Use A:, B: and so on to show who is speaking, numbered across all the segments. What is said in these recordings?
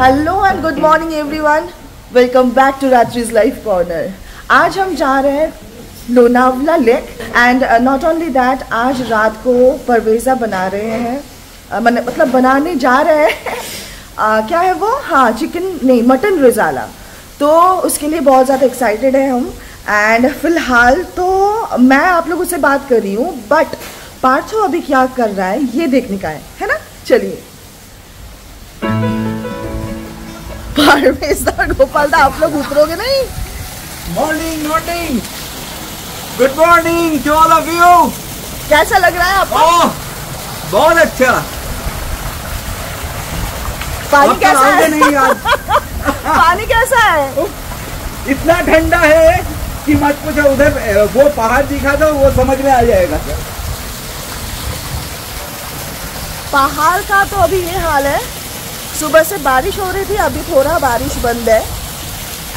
A: Hello and good morning everyone welcome back to रात्रिज life corner आज हम जा रहे हैं Lonavala lake and not only that आज रात को परवेज़ा बना रहे हैं। Uh, मन- मतलब बनाने जा रहे हैं। Uh, क्या है वो? हाँ चिकन नहीं मटन रिजाला। तो उसके लिए बहुत ज़्यादा एक्साइटेड है हम। एंड फ़िलहाल तो मैं आप लोगों से बात कर रही हूँ बट पार्थो अभी क्या कर रहा है ये देखने का है है ना? चलिए। परमेश्वर गोपाल दा आप लोग उतरोगे नहीं?
B: Morning morning good morning to all of you
A: कैसा लग रहा है आपको?
B: बहुत अच्छा।
A: पानी
B: तो
A: कैसा है?
B: नहीं आज
A: पानी कैसा है?
B: इतना ठंडा है कि मत पूछो उधर वो पहाड़ दिखा दो वो समझ में आ जाएगा।
A: पहाड़ का तो अभी ये हाल है। सुबह से बारिश हो रही थी अभी थोड़ा बारिश बंद है।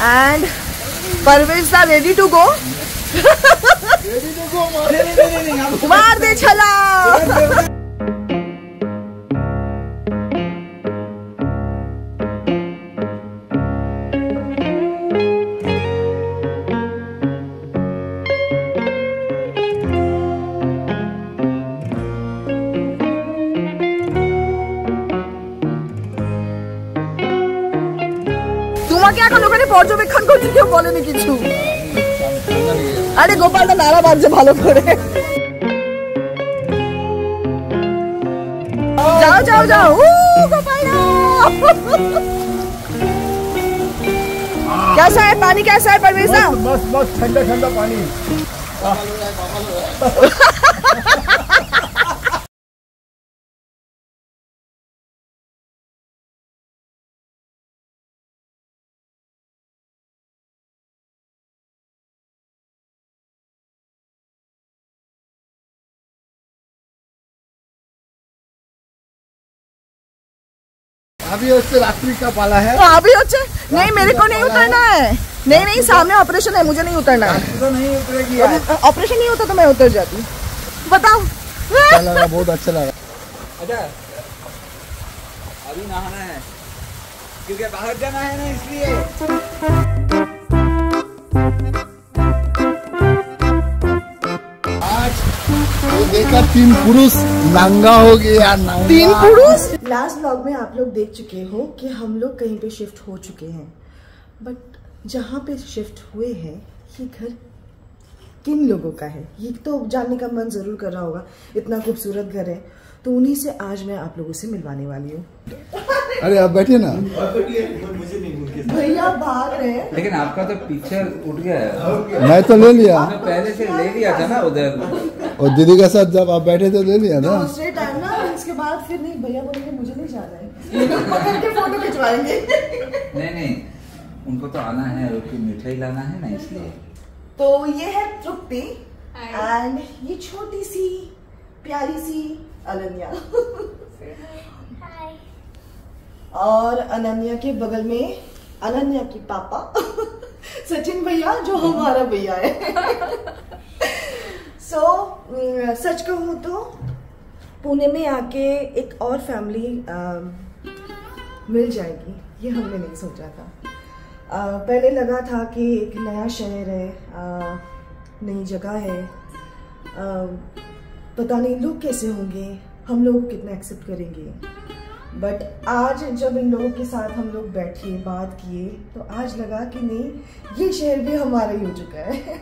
A: एंड परवेज दा रेडी टू गो मार दे छला পর্যবেক্ষণ করতে কেউ বলেনি কিছু আরে গোপালদা নাড়া বাজছে ভালো করে যাও যাও যাও উ, गोपालदा! कैसा है पानी कैसा है परवेज दा?
B: बस बस ठंडा ठंडा पानी अभी उससे रात्रि का पाला है।
A: तो अभी होते नहीं मेरे को नहीं उतरना है। नहीं नहीं सामने ऑपरेशन है मुझे नहीं उतरना है।
B: ऑपरेशन तो नहीं
A: होता तो मैं उतर जाती। बताओ।
B: अच्छा लगा बहुत अच्छा लगा। अच्छा अभी नहाना है। क्योंकि बाहर जाना है ना इसलिए।
C: देखा तीन पुरुष? नंगा हो गया, नंगा।
A: तीन पुरुष? लास्ट ब्लॉग में आप लोग देख चुके हो कि हम लोग कहीं पे शिफ्ट हो चुके हैं। बट जहाँ पे शिफ्ट हुए हैं, ये घर किन लोगों का है? ये तो जानने का मन ज़रूर कर रहा होगा। इतना खूबसूरत घर है। तो उन्हीं से आज मैं आप लोगों से मिलवाने वाली हूँ।
C: अरे आप बैठिए ना।
A: भैया भाग रहे हैं।
D: लेकिन आपका तो पिक्चर उठ गया है।
C: मैं तो ले लिया।
D: पहले से ले लिया था ना उधर।
C: और दीदी के साथ जब आप बैठे थे ले लिया ना
A: दूसरे टाइम ना इसके बाद फिर नहीं भैया बोलेंगे मुझे नहीं जाना है। पकड़ के फ़ोटो खिंचवाएँगे।
D: नहीं नहीं उनको तो आना है उसकी मिठाई लाना है ना इसलिए।
A: तो ये है तृप्ति। एंड ये छोटी सी प्यारी सी अनन्या। और अनन्या के बगल में अनन्या की पापा सचिन भैया जो हमारा भैया है। सो so, सच कहूँ तो पुणे में आके एक और फैमिली मिल जाएगी ये हमने नहीं सोचा था। अ, पहले लगा था कि एक नया शहर है नई जगह है। पता नहीं लोग कैसे होंगे? हम लोग कितना एक्सेप्ट करेंगे? बट आज जब इन लोगों के साथ हम लोग बैठे, बात किए तो आज लगा कि नहीं, ये शहर भी हमारा ही हो चुका है।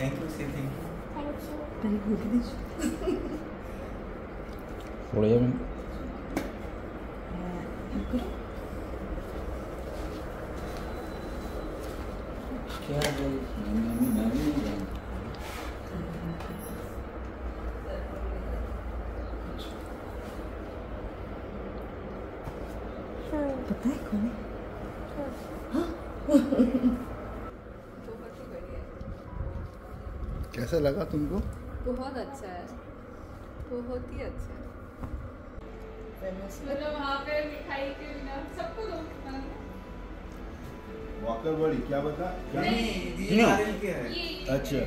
B: थैंक यू से थैंक यू
A: पहले खोल के दीजिए
D: थोड़ा में
A: ये करो
D: क्या बोल मैं भी मैं भी नहीं जानता।
A: पता है कौन है
C: कैसा लगा तुमको?
E: बहुत अच्छा है। बहुत ही अच्छा है। मतलब वहाँ पे मिठाई के बिना सबको दो। मतलब
C: वॉकर बड़ी क्या बता? क्या
D: ये नारियल के है।
E: ये
C: अच्छा।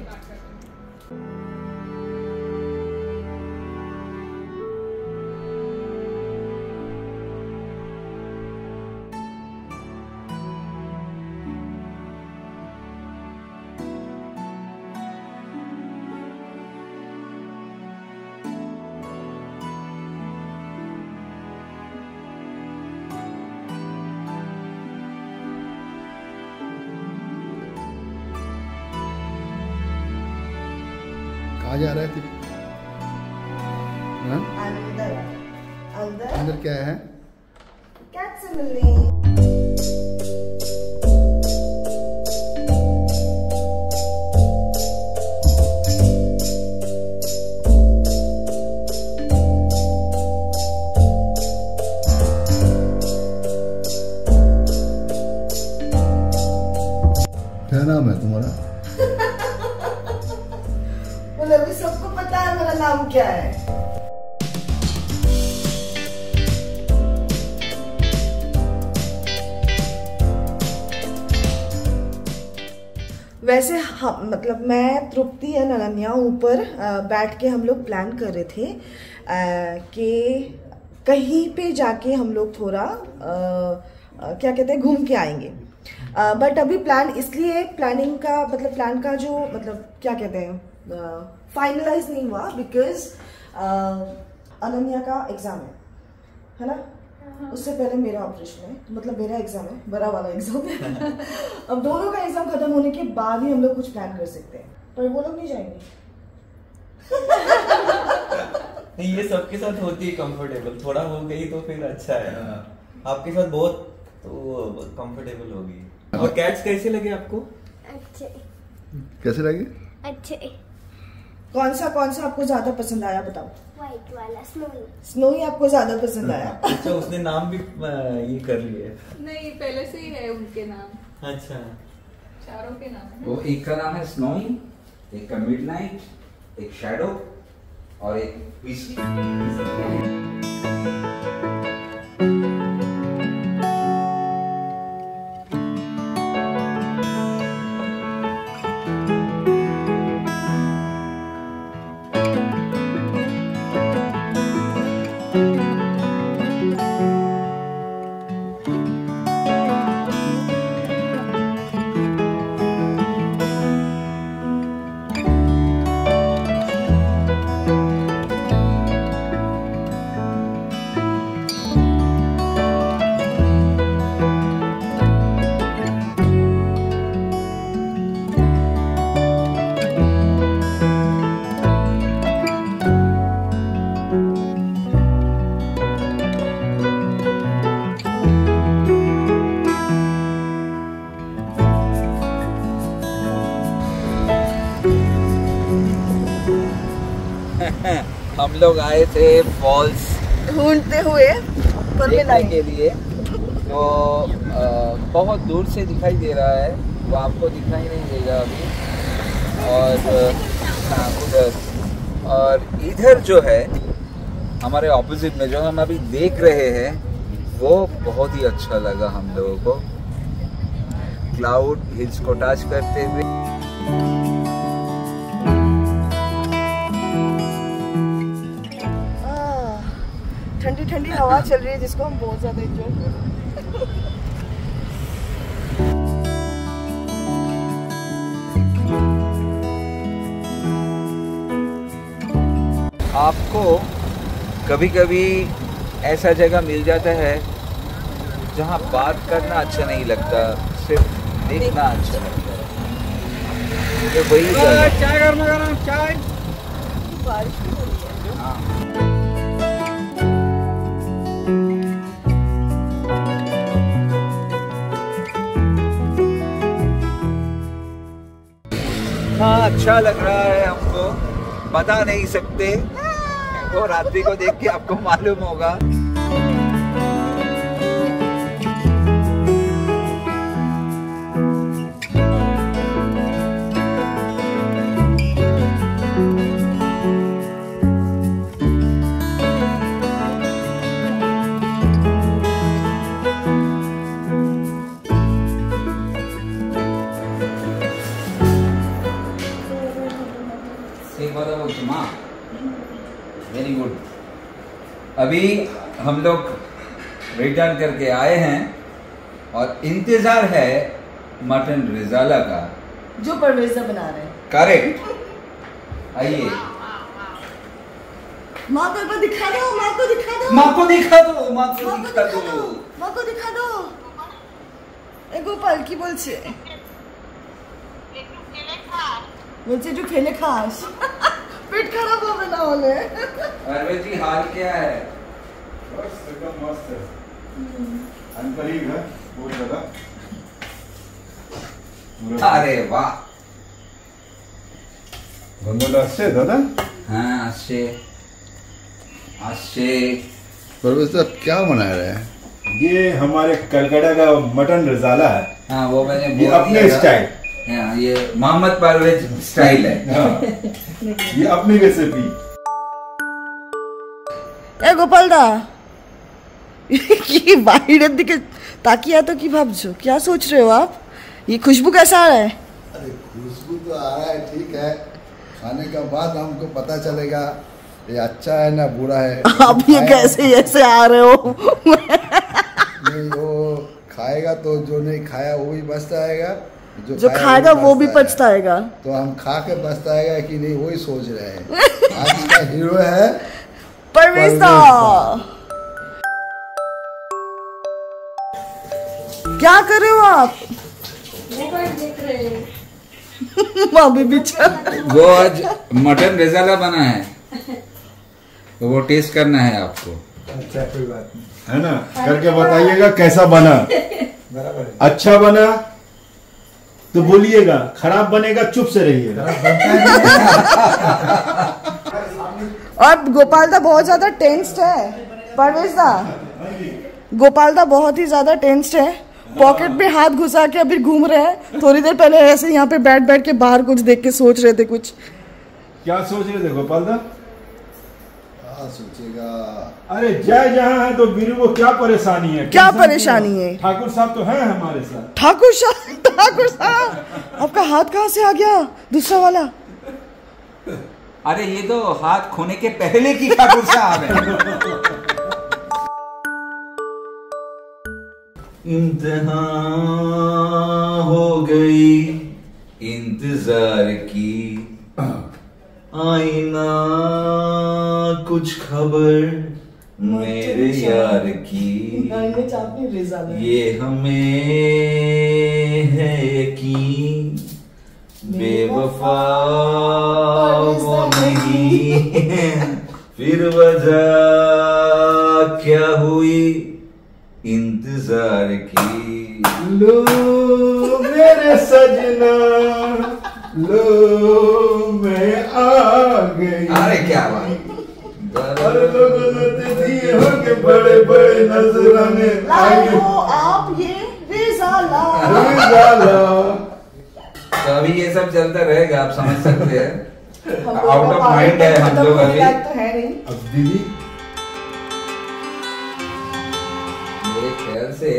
C: कहाँ जा रहा है हाँ?
A: अंदर अंदर?
C: अंदर क्या है?
A: कैट से मिलने पता है मेरा नाम क्या है? वैसे हम मतलब मैं, तृप्ति या ननन्या ऊपर बैठ के हम लोग प्लान कर रहे थे कि कहीं पे जाके हम लोग थोड़ा क्या कहते हैं, घूम के आएँगे। बट अभी प्लान इसलिए प्लानिंग का मतलब प्लान का जो मतलब क्या कहते हैं फाइनलाइज नहीं हुआ बिकॉज़ अनन्या का एग्ज़ाम है है ना? उससे पहले मेरा ऑपरेशन है मतलब मेरा एग्ज़ाम है बड़ा वाला एग्ज़ाम है। अब दोनों का एग्ज़ाम खत्म होने के बाद ही हम लोग कुछ प्लान कर सकते हैं पर वो लोग नहीं जाएँगे।
F: नहीं ये सबके साथ होती है कंफर्टेबल थोड़ा हो गई तो फिर अच्छा है। आपके साथ बहुत तो कंफर्टेबल होगी। और कैट्स कैसे लगे आपको?
G: अच्छे।
C: कैसे लगे?
G: अच्छे।
A: कौन सा कौन सा आपको ज़्यादा पसंद आया बताओ?
G: व्हाइट वाला स्नोई
A: स्नो ही आपको ज़्यादा पसंद आया?
F: अच्छा उसने नाम भी ये कर लिए।
E: नहीं पहले से ही है उनके नाम।
F: अच्छा।
E: चारों के नाम
D: वो एक का नाम है स्नोई एक का मिडनाइट एक शैडो और एक हम लोग आए थे फॉल्स
A: ढूंढते हुए
D: देखने के लिए। तो अ, बहुत दूर से दिखाई दे रहा है। वो आपको दिखाई नहीं देगा अभी। और हाँ उधर। और इधर जो है हमारे ऑपोजिट में जो हम अभी देख रहे हैं वो बहुत ही अच्छा लगा हम लोगों को। क्लाउड हिल्स को टच करते हुए।
A: ठंडी ठंडी हवा चल रही है जिसको हम बहुत ज़्यादा एंजॉय कर रहे हैं।
D: आपको कभी कभी ऐसा जगह मिल जाता है जहाँ बात करना अच्छा नहीं लगता सिर्फ़ देखना अच्छा लगता है? तो वही
B: चाय गर्मा गर्म चाय।
A: बारिश भी हो। हाँ
D: अच्छा लग रहा है हमको। बता नहीं, सकते। वो रात्रि को देख के आपको मालूम होगा। वेरी गुड अभी हम लोग रिटर्न करके आए हैं और इंतजार है मटन रिजाला का
A: जो परवेजा बना रहे हैं
D: करेक्ट आइए
A: माँ को एक बार दिखा दो माँ को दिखा दो
D: माँ को दिखा दो माँ को
A: মাকে
D: दिखा
A: দেখা
D: दो
A: দাও মাকে দেখা দাও এ গোপাল কি বলছে বলছে একটু খেলে খাস পেট খারাপ হবে না হলে
D: अरविंद जी हाल क्या है
C: बस एकदम मस्त है अनकरीब है बहुत ज्यादा
D: अरे वाह
C: बंगला से दादा
D: हाँ আসছে আসছে
C: परवेज साहब क्या बना रहे हैं
H: ये हमारे कलकत्ता का मटन रजाला है
D: हाँ वो मैंने
H: ये
D: बोल
H: अपने
D: दिया था।
H: स्टाइल
D: हाँ ये मोहम्मद परवेज स्टाइल है
H: हाँ। ये अपनी रेसिपी
A: এ গোপাল দা কি বাইরের দিকে তাকিয়ে এত কি ভাবছো क्या सोच रहे हो आप ये खुशबू कैसा आ रहा है
C: अरे खुशबू तो आ रहा है ठीक है खाने के बाद हमको पता चलेगा ये अच्छा है ना बुरा है
A: आप ये
C: खाएगा-
A: कैसे ऐसे आ रहे हो
C: नहीं वो खाएगा तो जो नहीं खाया वो भी बचताएगा
A: जो जो खाएगा वो भी पछताएगा।
C: तो हम खा के पछताएगा कि नहीं वही सोच रहे हैं। आज का हीरो है
A: दा। क्या कर रहे हो आप?
E: मोबाइल देख रहे हैं।
A: बिचारा
D: वो आज मटन रिजाला बना है। तो वो टेस्ट करना है आपको।
B: अच्छा कोई बात नहीं।
H: है ना? करके बताइएगा कैसा बना।
B: बराबर
H: अच्छा बना तो बोलिएगा खराब बनेगा चुप से रहिएगा।
A: और गोपाल दा बहुत ज़्यादा टेंस्ड है। परवेज दा गोपाल दा बहुत ही ज़्यादा टेंस्ड है। पॉकेट में हाथ घुसा के अभी घूम रहे हैं। थोड़ी देर पहले ऐसे यहाँ पे बैठ बैठ के बाहर कुछ देख के सोच रहे थे कुछ।
H: क्या सोच रहे थे गोपाल दा?
C: सोचेगा
H: अरे जय जहाँ है तो बीरू को क्या परेशानी है?
A: क्या परेशानी है?
H: ठाकुर साहब तो है हमारे साथ।
A: ठाकुर साहब ठाकुर साहब आपका हाथ कहाँ से आ गया? दूसरा वाला।
D: अरे ये तो हाथ खोने के पहले की ठाकुर साहब है। इम्तहा हो गई इंतज़ार की। आईना कुछ खबर मेरे यार की। ये हमें है यकीन बेवफा वो नहीं। फिर वजह क्या हुई? इंतज़ार की।
H: लो मेरे सजना लो बड़े नजराने आगे
A: आप ये रिजाला
H: जाला
D: तो अभी ये सब चलता रहेगा आप समझ सकते हैं
A: हमको
D: आउट ऑफ माइंड है हम
A: खत्म
D: लोग
A: होने
D: अभी
A: लायक तो है नहीं
H: अब दीदी
D: মেরে খেয়াল সে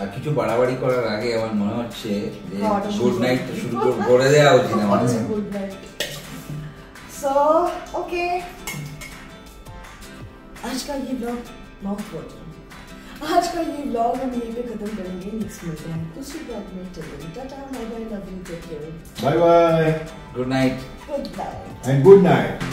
D: আর কিছু বাড়াবাড়ি করার আগে আমার মনে হচ্ছে যে
A: খাওয়াটা শুরু
D: গুড
A: করে
D: নাইট
A: দিই।
D: শুরু করে- করে দেওয়া উচিত আমাদের
A: गुड नाइट सो ओके आज का ये ब्लॉग माउथ वॉटरिंग आज का ये ब्लॉग हम यहीं पे खत्म करेंगे नेक्स्ट मिलते हैं दूसरी ब्लॉग में चलेंगे। Tata bye bye love you take care
H: bye bye
D: good night
A: good night
H: and good night